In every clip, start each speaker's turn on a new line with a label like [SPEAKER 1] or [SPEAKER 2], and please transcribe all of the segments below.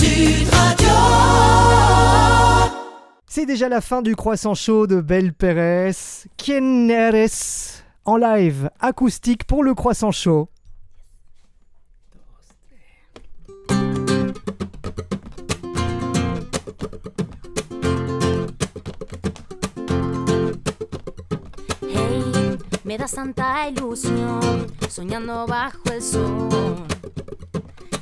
[SPEAKER 1] Sud Radio.
[SPEAKER 2] C'est déjà la fin du croissant chaud de Belle Pérez. Quien eres? En live acoustique pour le croissant chaud.
[SPEAKER 3] Hey, me das tanta ilusión, soñando bajo el sol.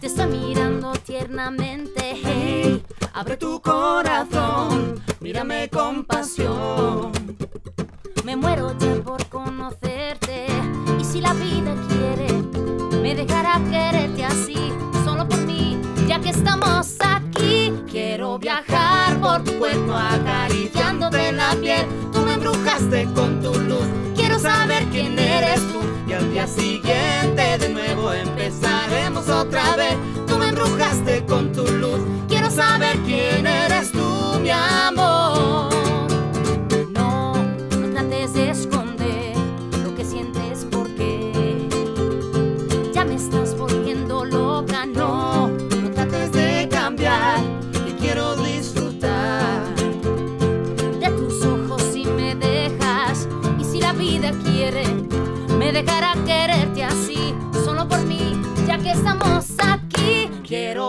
[SPEAKER 3] Te estoy mirando tiernamente, hey, abre tu corazón, mírame con pasión. Me muero ya por conocerte, y si la vida quiere, me dejará quererte así, solo por mí, ya que estamos aquí. Quiero viajar por tu cuerpo, acariciándote la piel. Tú me embrujaste con tu luz, quiero saber quién eres tú. Y al día siguiente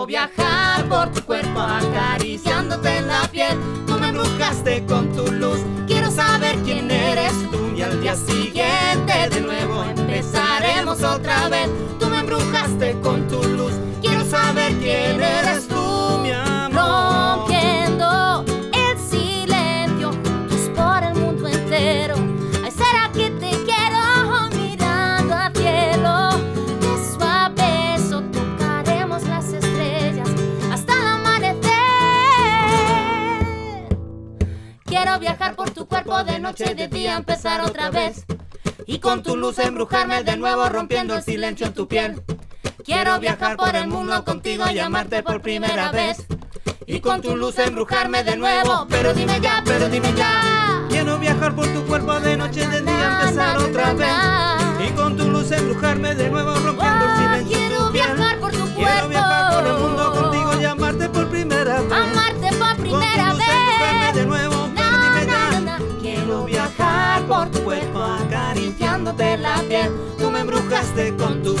[SPEAKER 3] viajar por tu cuerpo acariciándote de noche y de día empezar otra vez y con tu luz embrujarme de nuevo rompiendo el silencio en tu piel Quiero viajar por el mundo contigo y amarte por primera vez. Y con tu luz embrujarme de nuevo. Pero dime ya, pero dime ya.
[SPEAKER 4] Quiero viajar por tu cuerpo de noche y de día empezar otra vez. Y con tu luz embrujarme de nuevo acariciándote la piel. Tú me embrujaste con tu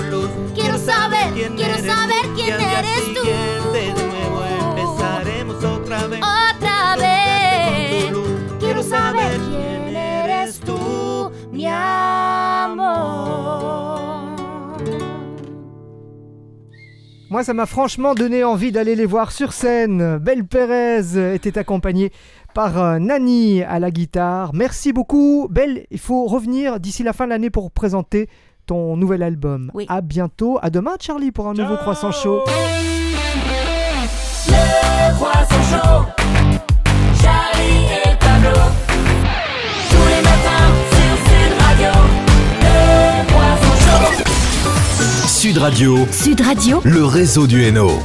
[SPEAKER 2] Moi, ça m'a franchement donné envie d'aller les voir sur scène. Belle Pérez était accompagnée par euh, Nani à la guitare. Merci beaucoup. Belle, il faut revenir d'ici la fin de l'année pour présenter ton nouvel album.
[SPEAKER 3] Oui.
[SPEAKER 2] À bientôt. À demain, Charlie, pour un nouveau croissant chaud.
[SPEAKER 1] Le croissant chaud.
[SPEAKER 5] Sud Radio,
[SPEAKER 6] Sud Radio,
[SPEAKER 5] le réseau du Hainaut.